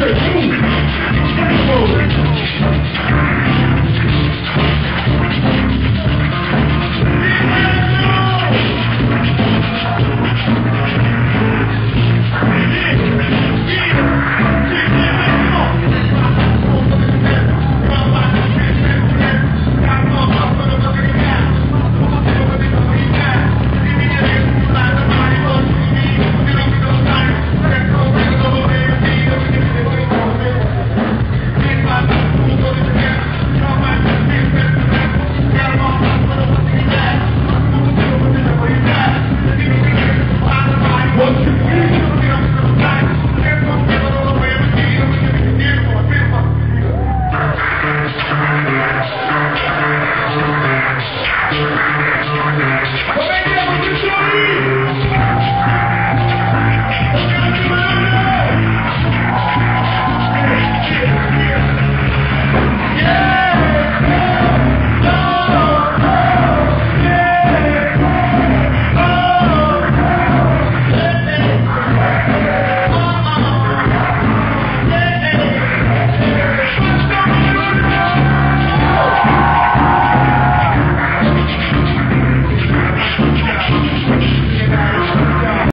Monster!